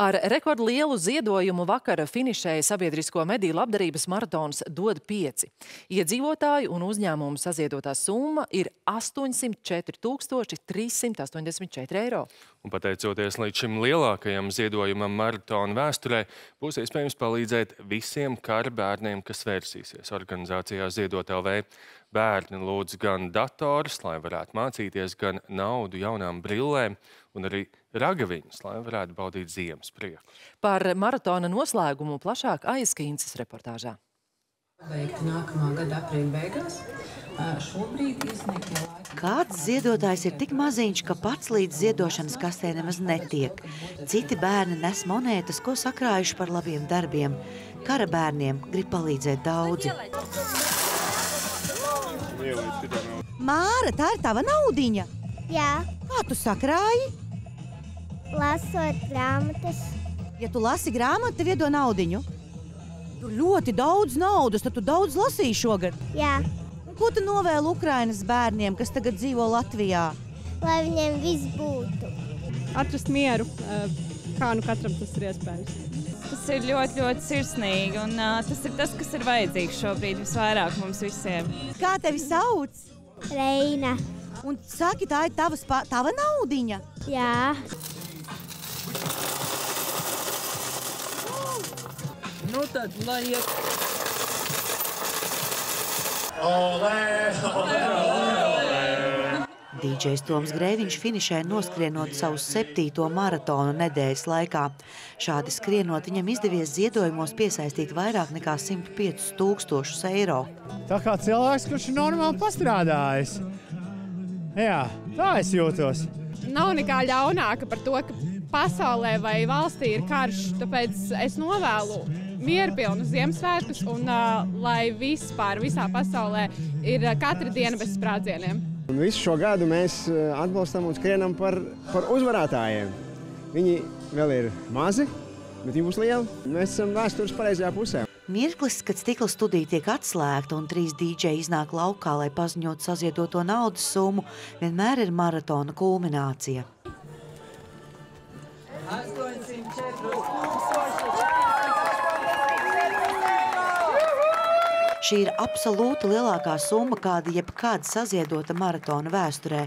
Ar rekordlielu ziedojumu vakara finišēja sabiedrisko mediju labdarības maratons Dod 5. Iedzīvotāju un uzņēmumu saziedotā summa ir 804 384 eiro. Un pateicoties līdz šim lielākajam ziedojumam maratona vēsturē, būs iespējams palīdzēt visiem kara bērniem, kas vērsīsies organizācijā Ziedot LV. Bērni lūdz gan datorus, lai varētu mācīties, gan naudu jaunām brillēm un arī ragaviņas, lai varētu baudīt ziemas prieku. Par maratona noslēgumu plašāk aizkīnces reportāžā. Veikti nākamā gada aprīļa beigās. Šobrīd izniektie laiki. Kāds ziedotājs ir tik maziņš, ka pats līdz ziedošanas kastē nemaz netiek. Citi bērni nes monētas, ko sakrājuši par labiem darbiem. Kara bērniem grib palīdzēt daudzi. Māra, tā ir tava naudiņa. Jā, Kā tu sakrāji? Lasot grāmatas. Ja tu lasi grāmatu, tev iedod naudiņu. Tur ļoti daudz naudas, tad tu daudz lasīji šogad. Jā, Un Ko tu novēli Ukrainas bērniem, kas tagad dzīvo Latvijā? lai viņiem viss būtu. atrast mieru, eh, kā nu katram tas ir iespējams. Tas ir ļoti, ļoti sirsnīgi, un uh, tas ir tas, kas ir vajadzīgs šobrīd visvairāk mums visiem. Kā tevi sauc? Reina. Un saki, tā ir tavas, tava naudiņa. Jā, Nu tad, lai iet. DJs Toms Grēviņš finišē noskrienot savu septīto maratonu nedēļas laikā. Šādi skrienot viņam izdevies ziedojumos piesaistīt vairāk nekā 105 tūkstošus eiro. Tā kā cilvēks, kurš ir normāli pastrādājis. Jā, tā es jūtos. Nav nekā ļaunāka par to, ka pasaulē vai valstī ir karš. Tāpēc es novēlu mierpilnu Ziemassvētkus un uh, lai vispār visā pasaulē ir uh, katra diena bez sprādzieniem. Un visu šo gadu mēs eh, atbalstam un skrienam par, par uzvarētājiem. Viņi vēl ir mazi, bet viņi būs lieli. Mēs esam vēstures pareizajā pusē. Mirklis, kad stikla studija tiek atslēgta un trīs dīdžeji iznāk laukā, lai paziņotu saziedoto naudas summu, vienmēr ir maratona kulminācija. Šī ir absolūti lielākā summa, kāda jebkad saziedota maratona vēsturē.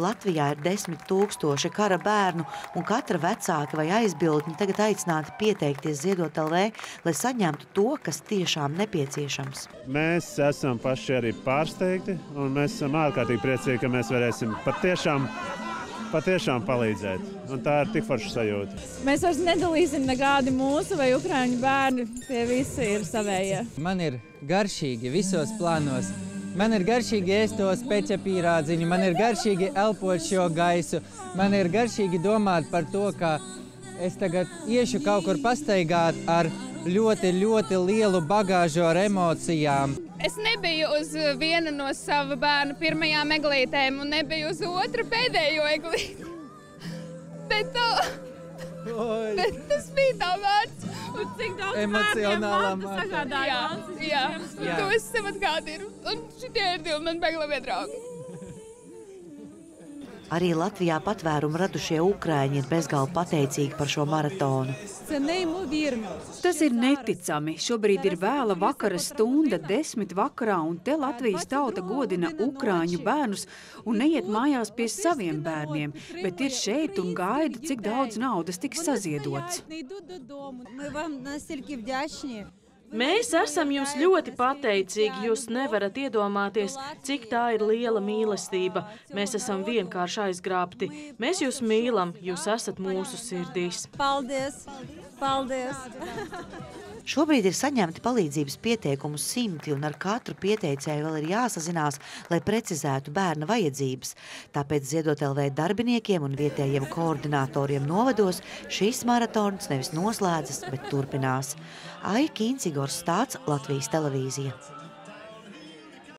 Latvijā ir desmit tūkstoši kara bērnu, un katra vecāka vai aizbildņa tagad aicināti pieteikties ziedot LV, lai saņemtu to, kas tiešām nepieciešams. Mēs esam paši arī pārsteigti, un mēs esam ārkārtīgi priecīgi, ka mēs varēsim patiešām, patiešām palīdzēt. Un tā ir tik forša sajūta. Mēs vairs nedalīsim nekādi mūsu vai ukraiņu bērni. Tie visi ir savējie. Man ir garšīgi visos plānos. Man ir garšīgi ēst to speķapīrādziņu, man ir garšīgi elpot šo gaisu, man ir garšīgi domāt par to, ka es tagad iešu kaut kur pastaigāt ar ļoti, ļoti lielu bagāžu ar emocijām. Es nebiju uz vienu no sava bērna pirmajām eglītēm, un nebiju uz otru pēdējo eglīti. Bet, uh, bet tas bija tā vērts. Un cik daudz Emocionālā bērniem māte. sagādāja Jā, jā. Jā. to es sev atgādinu. Un šitie ir divi man beiglavie draugi. Arī Latvijā patvērumu radušie ukrāņi ir bezgalīgi pateicīgi par šo maratonu. Tas ir neticami. Šobrīd ir vēla vakara stunda, desmit vakarā, un te Latvijas tauta godina ukrāņu bērnus un neiet mājās pie saviem bērniem, bet ir šeit un gaida, cik daudz naudas tiks saziedots. Mēs esam jums ļoti pateicīgi. Jūs nevarat iedomāties, cik tā ir liela mīlestība. Mēs esam vienkārši aizgrābti. Mēs jūs mīlam, jūs esat mūsu sirdīs. Paldies! Paldies! Šobrīd ir saņemti palīdzības pieteikumu simti, un ar katru pieteicēju vēl ir jāsazinās, lai precizētu bērna vajadzības. Tāpēc ziedot LV darbiniekiem un vietējiem koordinatoriem novados šīs maratons nevis noslēdzas, bet turpinās. Ai Kīncigors stāsts Latvijas televīzija.